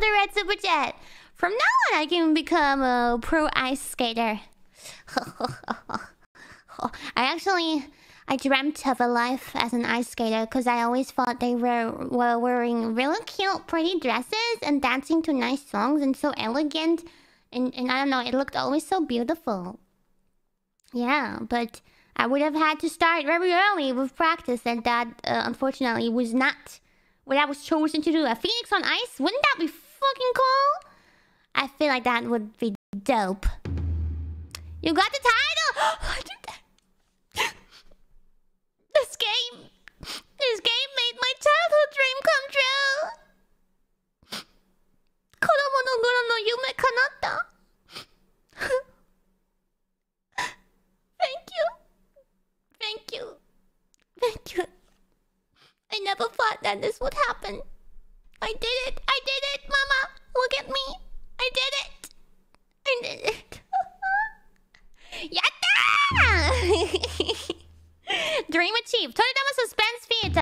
the red super chat. From now on, I can become a pro ice skater. I actually, I dreamt of a life as an ice skater because I always thought they were, were wearing really cute, pretty dresses and dancing to nice songs and so elegant. And, and I don't know, it looked always so beautiful. Yeah, but I would have had to start very early with practice, and that uh, unfortunately was not what I was chosen to do. A phoenix on ice? Wouldn't that be fucking cool? I feel like that would be dope. You got the title! this game... This game made my childhood dream come true! 子供の頃の夢叶った Thank you. Thank you. Thank you. I never thought that this would happen. I did it. Dream achieved. $20 subscribe.